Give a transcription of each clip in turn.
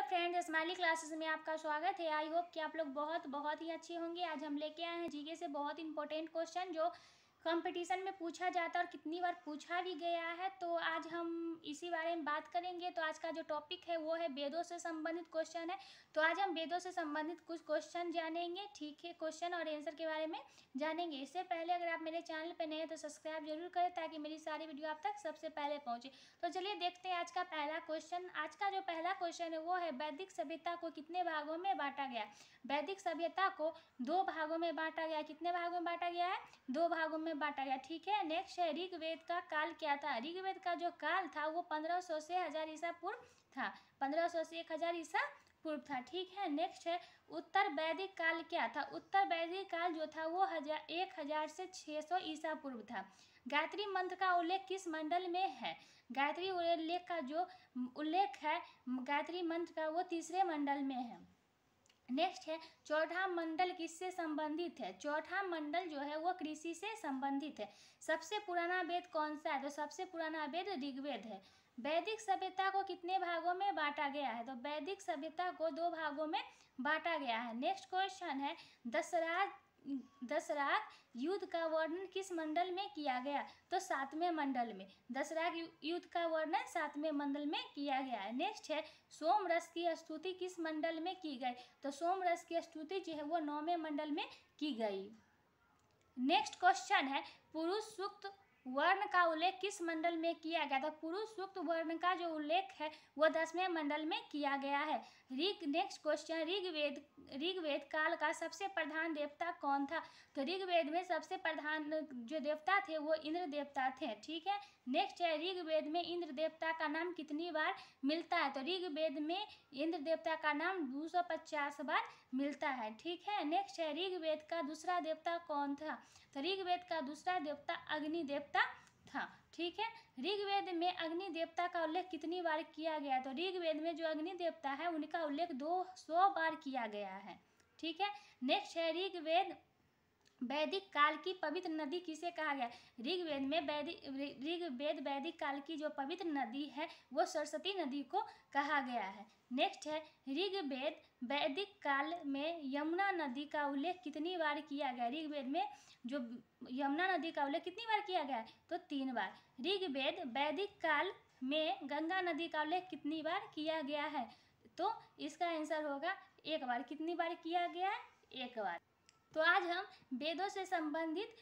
Hello friends, smiley classes में आपका स्वागत है। आई होप कि आप लोग बहुत बहुत ही अच्छे होंगे। आज हम लेके आए हैं जीके से बहुत इंपॉर्टेंट क्वेश्चन जो कंपटीशन में पूछा जाता है और कितनी बार पूछा भी गया है तो आज हम इसी बारे में बात करेंगे। तो आज का जो टॉपिक है, वो है वेदों से संबंधित क्वेश्चन है। तो आज हम वेदों से संबंधित कुछ क्वेश्चन जानेंगे, ठीक है? क्वेश्चन और आंसर के बारे में जानेंगे। इससे पहले अगर आप मेरे चैनल पर नए हैं तो सब्सक्राइब ज़रूर करें, ताकि मेरी सारी वीडियो आप तक सबसे पहले पहुँचे। तो चलिए देखते हैं आज का पहला क्वेश्चन आज का जो पहला क्वेश्चन है, वो है वैदिक सभ्यता को कितने भागों में बांटा गया? वैदिक सभ्यता को दो भागों में बांटा गया। कितने भागों में बांटा गया है? दो भागों में बांटा गया। ठीक है नेक्स्ट है, ऋग्वेद का काल क्या था? ऋग्वेद का जो काल था, वो पंद्रह सौ से हज़ार ईसा पूर्व था। पंद्रह सौ से एक हज़ार ईसा पूर्व था। ठीक है नेक्स्ट है, उत्तर वैदिक काल क्या था? उत्तर वैदिक काल जो था, वो हज़ार एक हज़ार से छः सौ ईसा पूर्व था। गायत्री मंत्र का उल्लेख किस मंडल में है? गायत्री उल्लेख का जो, उल्लेख है, गायत्री मंत्र का वो तीसरे मंडल में है। नेक्स्ट है, चौथा मंडल किससे संबंधित है? चौथा मंडल जो है वो कृषि से संबंधित है। सबसे पुराना वेद कौन सा है? तो सबसे पुराना वेद ऋग्वेद है। वैदिक सभ्यता को कितने भागों में बांटा गया है? तो वैदिक सभ्यता को दो भागों में बांटा गया है। नेक्स्ट क्वेश्चन है, दशराज दशराग युद्ध का वर्णन किस मंडल में किया गया? तो सातवें मंडल में। दशराग युद्ध का वर्णन सातवें मंडल में किया गया। है नेक्स्ट है सोम रस की स्तुति किस मंडल में की गई? तो सोम रस की स्तुति जो है वो नौवें मंडल में की गई। नेक्स्ट क्वेश्चन है, पुरुष सूक्त वर्ण का उल्लेख किस मंडल में किया गया था? पुरुष सूक्त वर्ण का जो उल्लेख है, वो दसवें मंडल में किया गया है। ऋग नेक्स्ट क्वेश्चन ऋग्वेद ऋग्वेद काल का सबसे प्रधान देवता कौन था? तो ऋग्वेद में सबसे प्रधान जो देवता थे, वो इंद्र देवता थे, ठीक है? नेक्स्ट है, ऋग्वेद में इंद्र देवता का नाम कितनी बार मिलता है? तो ऋग्वेद में इंद्र देवता का नाम दो सौ पचास बार मिलता है, ठीक है? नेक्स्ट है, ऋग्वेद का दूसरा देवता कौन था? तो ऋग्वेद का दूसरा देवता अग्नि देवता देवता था, ठीक है? ऋग्वेद में अग्नि देवता का उल्लेख कितनी बार किया गया? तो ऋग्वेद में जो अग्नि देवता है, उनका उल्लेख दो सौ बार किया गया है, ठीक है? नेक्स्ट है ऋग्वेद वैदिक काल की पवित्र नदी किसे कहा गया? ऋग्वेद में वैदिक ऋग्वेद वैदिक काल की जो पवित्र नदी है, वो सरस्वती नदी को कहा गया है। नेक्स्ट है, ऋग्वेद वैदिक काल में यमुना नदी का उल्लेख कितनी बार किया गया? ऋग्वेद में जो यमुना नदी का उल्लेख कितनी बार किया गया? तो तीन बार। ऋग्वेद वैदिक काल में गंगा नदी का उल्लेख कितनी बार किया गया है? तो इसका आंसर होगा, एक बार कितनी बार किया गया? है एक बार। तो आज हम वेदों से संबंधित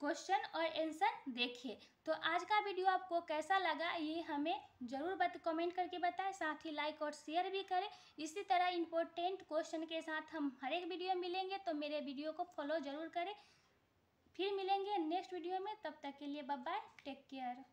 क्वेश्चन और आंसर देखे। तो आज का वीडियो आपको कैसा लगा, ये हमें ज़रूर बत कमेंट करके बताएँ, साथ ही लाइक और शेयर भी करें। इसी तरह इम्पोर्टेंट क्वेश्चन के साथ हम हर एक वीडियो मिलेंगे तो मेरे वीडियो को फॉलो ज़रूर करें। फिर मिलेंगे नेक्स्ट वीडियो में, तब तक के लिए बाय टेक केयर